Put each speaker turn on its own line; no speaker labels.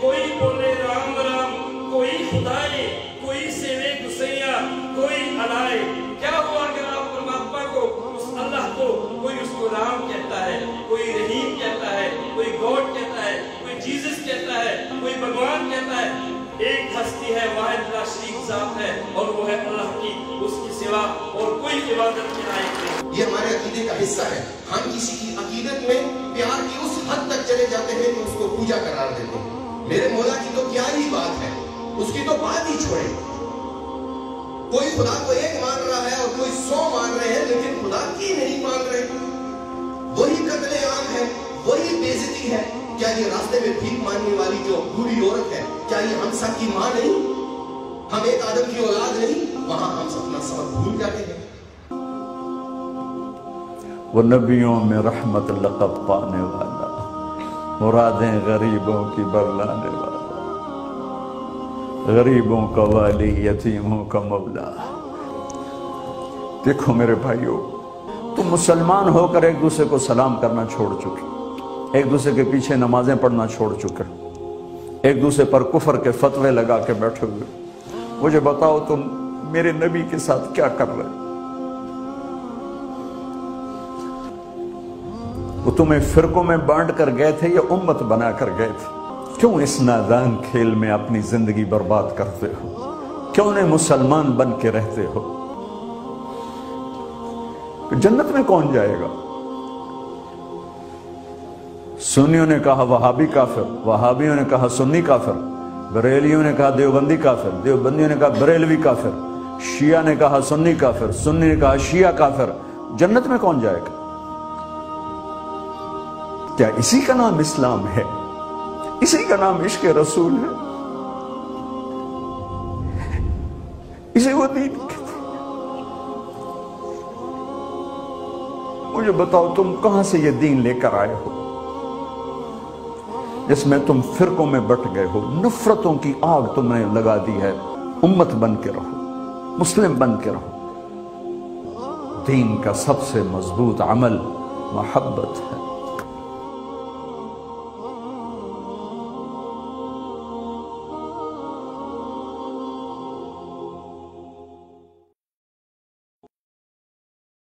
کوئی بولے رام رام، کوئی خدائے کوئی سیوے گسیا کوئی علائے کیا ہوا اگر آپ پرماتما کو اس اللہ کو کوئی اس کو رام کہتا ہے، کوئی رحیم کہتا ہے، کوئی گوڈ کہتا ہے، کوئی جیزس کہتا ہے، کوئی بھگوان کہتا ہے؟ ایک ہستی ہے، واحد لا شریک ذات ہے اور وہ ہے اللہ کی، اس کی سوا اور کوئی عبادت کے لائق نہیں۔
یہ ہمارے عقیدے کا حصہ ہے۔ ہم کسی کی عقیدت میں پیار کی اس حد تک چلے جاتے ہیں کہ اس کو پوجا قرار دیتے ہیں۔ میرے مولا کی تو کیا ہی بات ہے؟ اس کی تو بات ہی چھوڑے۔ کوئی خدا کو ایک مان رہا ہے اور کوئی سو مان رہے ہیں، لیکن خدا کی نہیں مان رہے۔ وہی قتل عام ہے، وہی بےزتی ہے۔ کیا یہ راستے میں بھیک مانگنے والی جو بوڑھی عورت ہے، کیا یہ ہم سب کی ماں نہیں؟ ہم ایک آدم کی اولاد نہیں، وہاں ہم اپنا سبق بھول جاتے ہیں۔
وہ نبیوں میں رحمت لقب پانے والا مرادیں غریبوں کی برلانے والا. غریبوں کا والی، یتیموں کا مولا. دیکھو میرے بھائیو، تم مسلمان ہو کر ایک دوسرے کو سلام کرنا چھوڑ چکے. ایک دوسرے کے پیچھے نمازیں پڑھنا چھوڑ چکے. ایک دوسرے پر کفر کے فتوے لگا کے بیٹھے ہوئے. مجھے بتاؤ تم میرے نبی کے ساتھ کیا کر رہے وہ تمہیں فرقوں میں بانٹ کر گئے تھے یا امت بنا کر گئے تھے؟ کیوں اس نادان کھیل میں اپنی زندگی برباد کرتے ہو؟ کیوں نے مسلمان بن کے رہتے ہو؟ جنت میں کون جائے گا؟ سنیوں نے کہا وہابی کافر، وہابیوں نے کہا سنی کافر، بریلیوں نے کہا دیوبندی کافر، دیوبندیوں نے کہا بریلوی کافر، شیعہ نے کہا سنی کافر، سنی نے کہا شیعہ کافر۔ جنت میں کون جائے گا؟ کیا اسی کا نام اسلام ہے؟ اسی کا نام عشق رسول ہے؟ اسے وہ دین کہتے ہیں۔ مجھے بتاؤ تم کہاں سے یہ دین لے کر آئے ہو؟ جس میں تم فرقوں میں بٹ گئے ہو، نفرتوں کی آگ تم نے لگا دی ہے۔ امت بن کے رہو، مسلم بن کے رہو۔ دین کا سب سے مضبوط عمل محبت ہے۔